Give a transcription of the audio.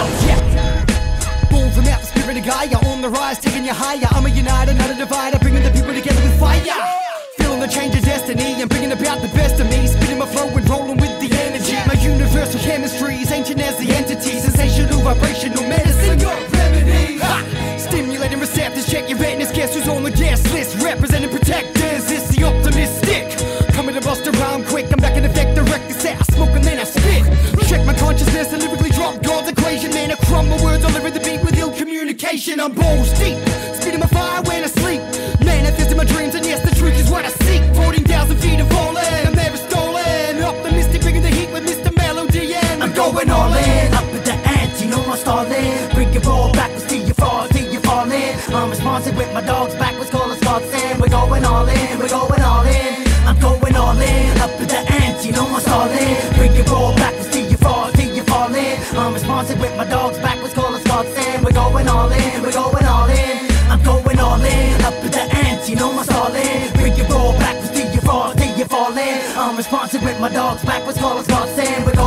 Yo, yeah. Born from out the spirit of Gaia, on the rise, taking you higher. I'm a uniter, not a divider, bringing the people together with fire. Feeling the change of destiny, I'm bringing about the best of me. I crumb my words, deliver the beat with ill communication. I'm balls deep, speeding my fire when I sleep. Manifesting my dreams, and yes, the truth is what I seek. 14,000 feet and falling, I'm never stolen. Optimystic, bringing the heat with Mr. Melody, and I'm going all in, up at the ante, no more stalling. Bring your ball backwards till you fall, till you fall in. I'm responsive with my dogs backwards, call us God's in. We're going all in, we're going you know my stall in. Bring your ball back, See you fall, see you fall in. I'm responsive with my dogs backwards, call us Sand. send.